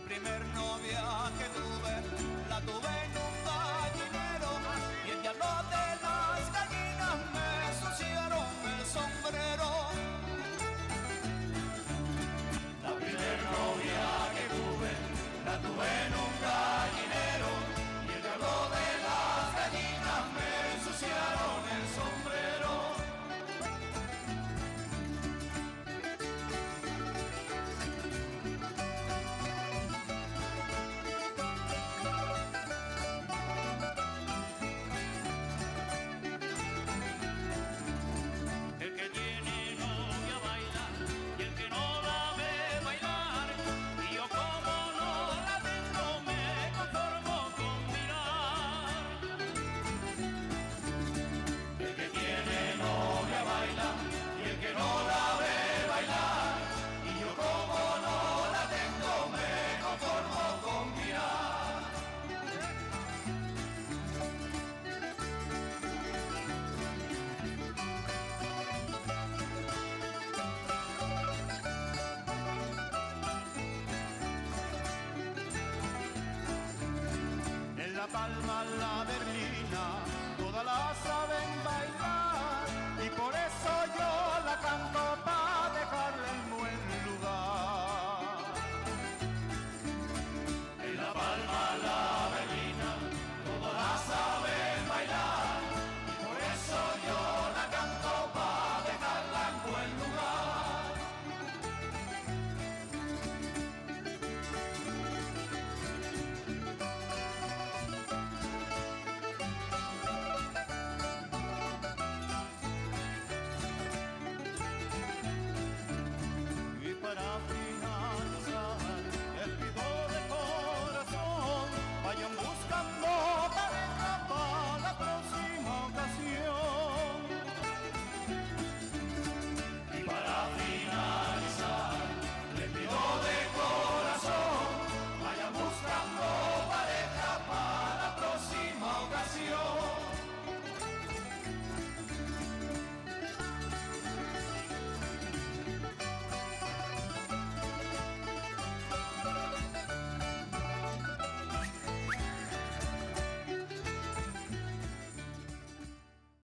primer novia que la tuve alma la berlina, todas la saben bailar y por eso yo